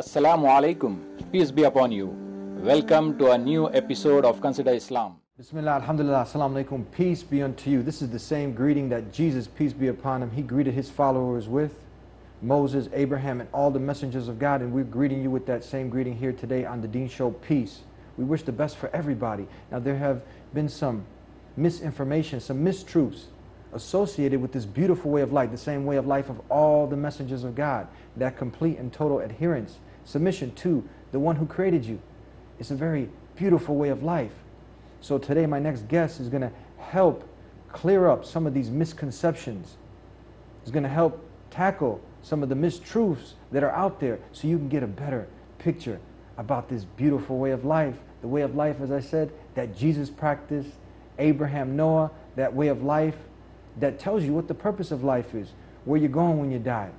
Assalamu alaikum. Peace be upon you. Welcome to a new episode of Consider Islam. Bismillah, alhamdulillah, assalamu alaikum, peace be unto you. This is the same greeting that Jesus, peace be upon him, he greeted his followers with. Moses, Abraham, and all the messengers of God, and we're greeting you with that same greeting here today on the Deen Show, peace. We wish the best for everybody. Now, there have been some misinformation, some mistruths associated with this beautiful way of life, the same way of life of all the messengers of God, that complete and total adherence, submission to the one who created you. It's a very beautiful way of life. So today, my next guest is going to help clear up some of these misconceptions. It's going to help tackle some of the mistruths that are out there so you can get a better picture about this beautiful way of life. The way of life, as I said, that Jesus practiced, Abraham, Noah, that way of life that tells you what the purpose of life is, where you're going when you die,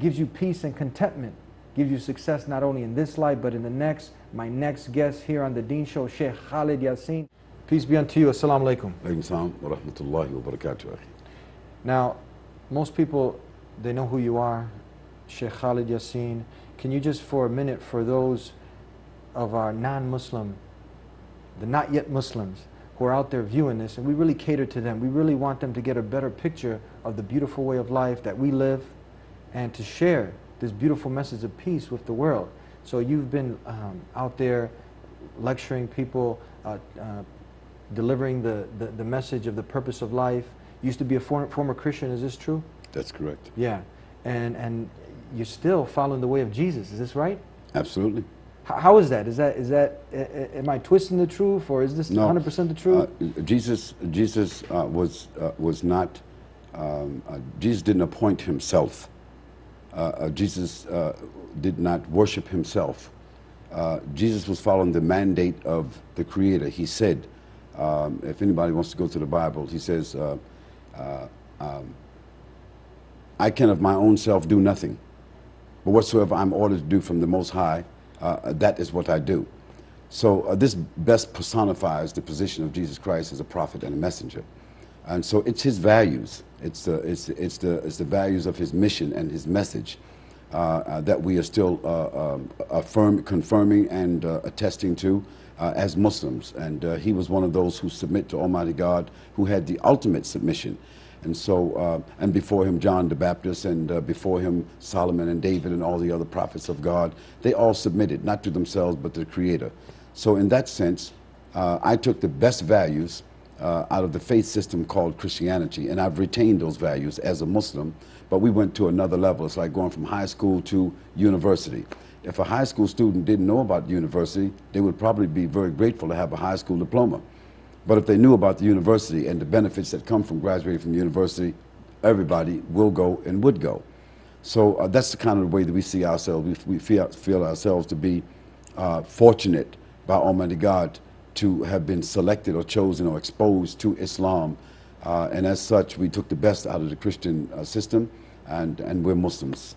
gives you peace and contentment, gives you success not only in this life, but in the next. My next guest here on The Deen Show, Sheikh Khalid Yasin. Peace be unto you. Assalamu alaikum. Alaykum salam wa rahmatullahi wa barakatuh, Now, most people, they know who you are, Sheikh Khalid Yasin. Can you just for a minute, for those of our non-Muslim, the not yet Muslims, who are out there viewing this, and we really cater to them. We really want them to get a better picture of the beautiful way of life that we live and to share this beautiful message of peace with the world. So you've been um, out there lecturing people, uh, uh, delivering the, the, the message of the purpose of life. You used to be a for, former Christian, is this true? That's correct. Yeah. And, and you're still following the way of Jesus, is this right? Absolutely. H- how is that? Is that, is that, am I twisting the truth or is this No. 100% the truth? Uh, Jesus, Jesus uh, was, uh, was not, um, uh, Jesus didn't appoint himself. Uh, uh, Jesus uh, did not worship himself. Jesus was following the mandate of the Creator. He said, um, if anybody wants to go to the Bible, he says, um, I can of my own self do nothing. But whatsoever I'm ordered to do from the Most High, uh, that is what I do. So uh, this best personifies the position of Jesus Christ as a prophet and a messenger. And so it's his values. It's the, it's, it's the, it's the values of his mission and his message uh, uh, that we are still uh, um, affirm, confirming and uh, attesting to uh, as Muslims. And uh, he was one of those who submit to Almighty God, who had the ultimate submission. And so, uh, and before him, John the Baptist, and uh, before him, Solomon and David and all the other prophets of God, they all submitted, not to themselves, but to the Creator. So, in that sense, uh, I took the best values uh, out of the faith system called Christianity, and I've retained those values as a Muslim, but we went to another level. It's like going from high school to university. If a high school student didn't know about university, they would probably be very grateful to have a high school diploma. But if they knew about the university and the benefits that come from graduating from university, everybody will go and would go. So uh, that's the kind of way that we see ourselves. We, we feel, feel ourselves to be uh, fortunate by Almighty God to have been selected or chosen or exposed to Islam. Uh, and as such, we took the best out of the Christian uh, system, and, and we're Muslims.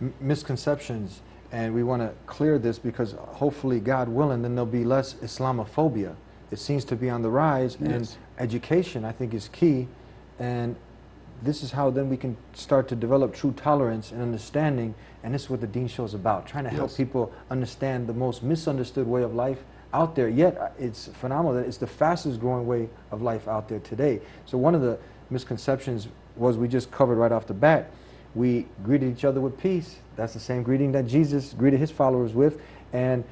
M- misconceptions. And we want to clear this because hopefully, God willing, then there'll be less Islamophobia. It seems to be on the rise, and education, I think, is key. And this is how then we can start to develop true tolerance and understanding. And this is what the Deen Show is about trying to help people understand the most misunderstood way of life out there. Yet, uh, it's phenomenal that it's the fastest growing way of life out there today. So, one of the misconceptions was we just covered right off the bat. We greeted each other with peace. That's the same greeting that Jesus greeted his followers with. And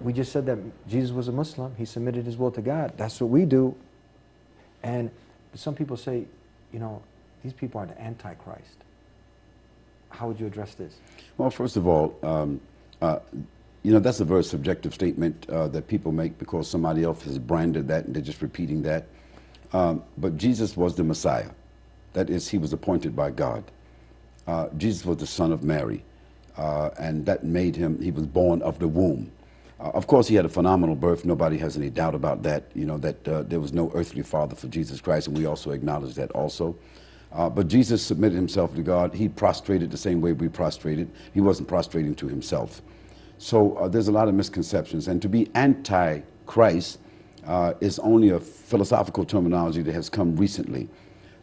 we just said that Jesus was a Muslim. He submitted his will to God. That's what we do. And some people say, you know, these people are the Antichrist. How would you address this? Well, first of all, um, uh, you know, that's a very subjective statement uh, that people make because somebody else has branded that and they're just repeating that. Um, but Jesus was the Messiah. That is, he was appointed by God. Uh, Jesus was the son of Mary, uh, and that made him, he was born of the womb. Uh, of course, he had a phenomenal birth. Nobody has any doubt about that. You know, that uh, there was no earthly father for Jesus Christ, and we also acknowledge that also. Uh, but Jesus submitted himself to God. He prostrated the same way we prostrated. He wasn't prostrating to himself. So uh, there's a lot of misconceptions. And to be anti Christ uh, is only a philosophical terminology that has come recently.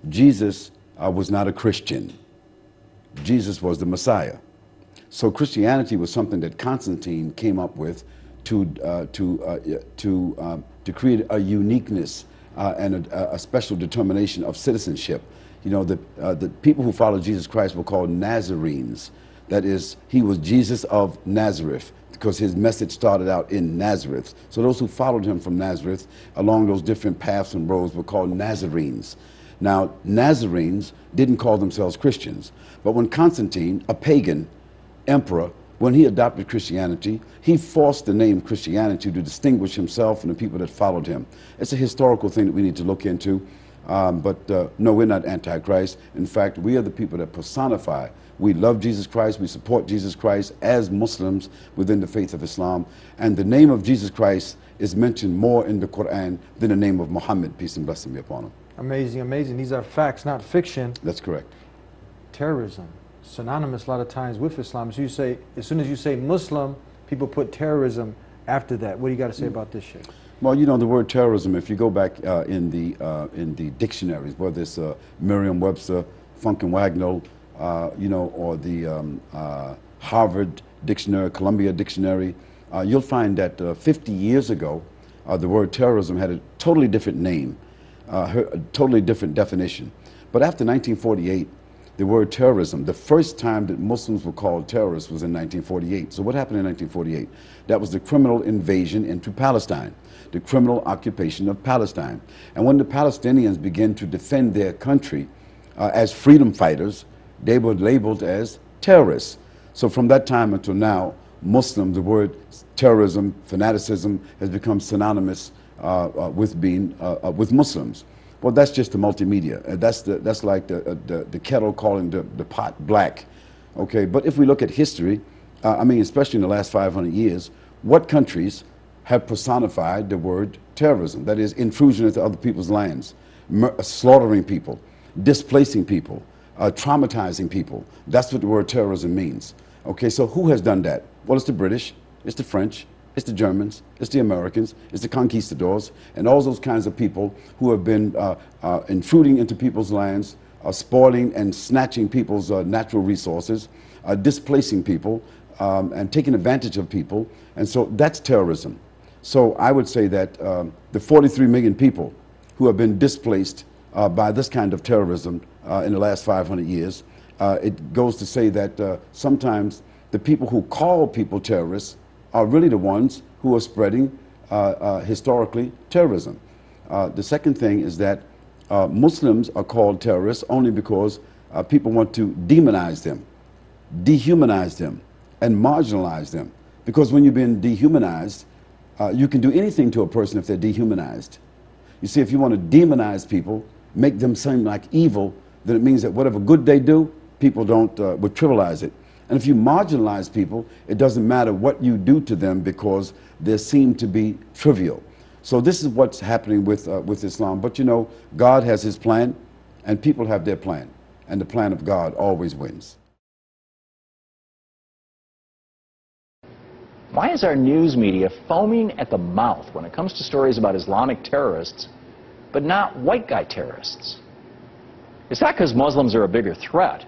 Jesus uh, was not a Christian, Jesus was the Messiah. So Christianity was something that Constantine came up with to, uh, to, uh, to, um, to create a uniqueness uh, and a, a special determination of citizenship. You know, the, the people who follow Jesus Christ were called Nazarenes. That is, he was Jesus of Nazareth because his message started out in Nazareth. So those who followed him from Nazareth along those different paths and roads were called Nazarenes. Now, Nazarenes didn't call themselves Christians, but when Constantine, a pagan emperor, when he adopted Christianity, he forced the name Christianity to distinguish himself and the people that followed him. It's a historical thing that we need to look into. Um, but uh, no, we're not antichrist. In fact, we are the people that personify. We love Jesus Christ. We support Jesus Christ as Muslims within the faith of Islam. And the name of Jesus Christ is mentioned more in the Quran than the name of Muhammad, peace and blessing be upon him. Amazing, amazing. These are facts, not fiction. That's correct. Terrorism, synonymous a lot of times with Islam. So you say, as soon as you say Muslim, people put terrorism after that. What do you got to say about this shit? Well, you know, the word terrorism, if you go back uh, in, the, uh, in the dictionaries, whether it's uh, Merriam-Webster, Funk and Wagnall, uh, you know, or the um, uh, Harvard Dictionary, Columbia Dictionary, uh, you'll find that 50 years ago, the word terrorism had a totally different name, a totally different definition. But after 1948, the word terrorism, the first time that Muslims were called terrorists was in 1948. So what happened in 1948? That was the criminal invasion into Palestine the criminal occupation of Palestine. And when the Palestinians began to defend their country uh, as freedom fighters, they were labeled as terrorists. So from that time until now, Muslim, the word terrorism, fanaticism has become synonymous uh, uh, with being uh, uh, with Muslims. Well, that's just the multimedia. Uh, that's the that's like the, the, the kettle calling the, the pot black. Okay, but if we look at history, I mean, especially in the last 500 years, what countries have personified the word terrorism. That is, intrusion into other people's lands, slaughtering people, displacing people, uh, traumatizing people. That's what the word terrorism means. Okay, so who has done that? Well, it's the British, it's the French, it's the Germans, it's the Americans, it's the conquistadors, and all those kinds of people who have been uh, uh, intruding into people's lands, uh, spoiling and snatching people's uh, natural resources, uh, displacing people, um, and taking advantage of people. And so that's terrorism. So I would say that um, the 43 million people who have been displaced uh, by this kind of terrorism in the last 500 years, it goes to say that sometimes the people who call people terrorists are really the ones who are spreading uh, uh, historically terrorism. the second thing is that Muslims are called terrorists only because people want to demonize them, dehumanize them, and marginalize them. Because when you've been dehumanized, uh, you can do anything to a person if they're dehumanized. You see, if you want to demonize people, make them seem like evil, then it means that whatever good they do, people don't, uh, would trivialize it. And if you marginalize people, it doesn't matter what you do to them because they seem to be trivial. So this is what's happening with, uh, with Islam. But you know, God has his plan, and people have their plan. And the plan of God always wins. Why is our news media foaming at the mouth when it comes to stories about Islamic terrorists, but not white guy terrorists? It's not because Muslims are a bigger threat.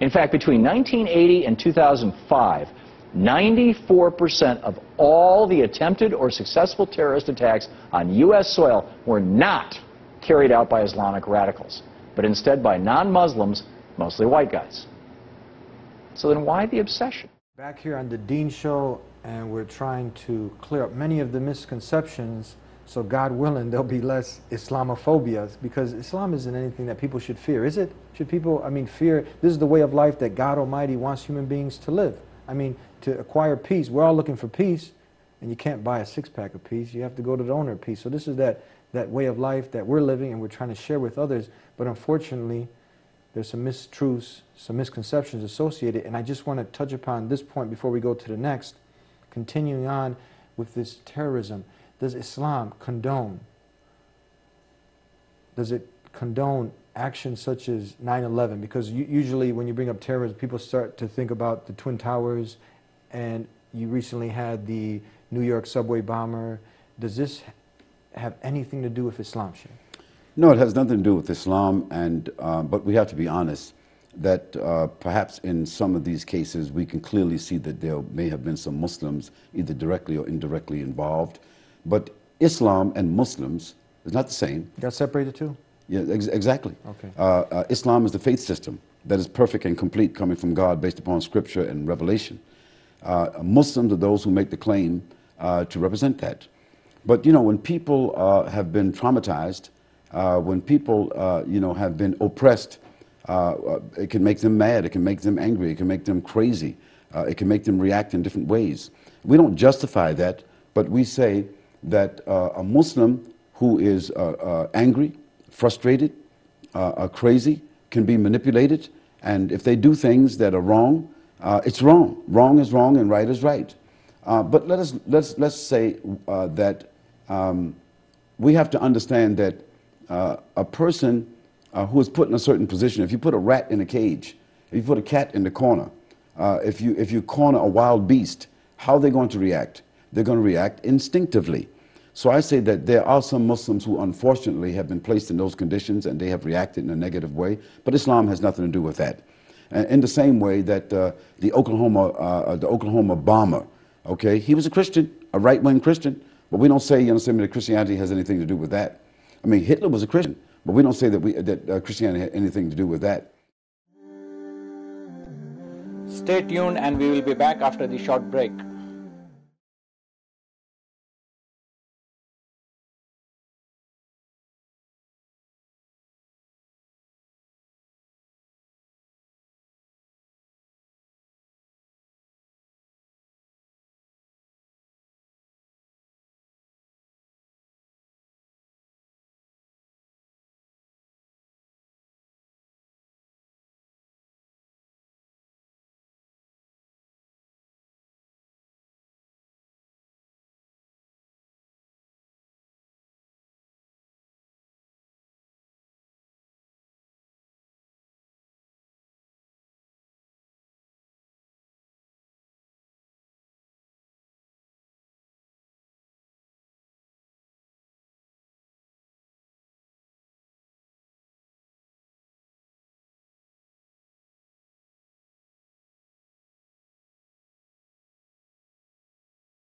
In fact, between 1980 and 2005, 94% of all the attempted or successful terrorist attacks on U.S. soil were not carried out by Islamic radicals, but instead by non-Muslims, mostly white guys. So then why the obsession? Back here on the Deen Show, and we're trying to clear up many of the misconceptions so God willing there'll be less Islamophobia because Islam isn't anything that people should fear, is it? Should people, I mean, fear, this is the way of life that God Almighty wants human beings to live. I mean, to acquire peace, we're all looking for peace, and you can't buy a six-pack of peace, you have to go to the owner of peace. So this is that, that way of life that we're living and we're trying to share with others, but unfortunately, there's some mistruths, some misconceptions associated, and I just want to touch upon this point before we go to the next continuing on with this terrorism, does Islam condone? Does it condone actions such as 9-11? Because usually when you bring up terrorism, people start to think about the Twin Towers, and you recently had the New York subway bomber. Does this have anything to do with Islam, Sheikh? No, it has nothing to do with Islam, and, uh, but we have to be honest. that uh, perhaps in some of these cases we can clearly see that there may have been some Muslims either directly or indirectly involved. But Islam and Muslims is not the same. Got separated too? Yeah, ex exactly. Okay. Uh, uh, Islam is the faith system that is perfect and complete coming from God based upon scripture and revelation. Uh, Muslims are those who make the claim uh, to represent that. But, you know, when people uh, have been traumatized, uh, when people, you know, have been oppressed, uh, it can make them mad. It can make them angry. It can make them crazy. Uh, it can make them react in different ways. We don't justify that, but we say that uh, a Muslim who is uh, uh, angry, frustrated, crazy, can be manipulated, and if they do things that are wrong, it's wrong. Wrong is wrong, and right is right. but let us let's let's say that um, we have to understand that a person who is put in a certain position. If you put a rat in a cage, if you put a cat in the corner, uh, if, you, if you corner a wild beast, how are they going to react? They're going to react instinctively. So I say that there are some Muslims who unfortunately have been placed in those conditions and they have reacted in a negative way, but Islam has nothing to do with that. And in the same way that uh, the, Oklahoma, uh, the Oklahoma bomber, okay, he was a Christian, a right-wing Christian, but we don't say, you understand me, that Christianity has anything to do with that. I mean, Hitler was a Christian. But we don't say that, we, that uh, Christianity had anything to do with that. Stay tuned and we will be back after the short break.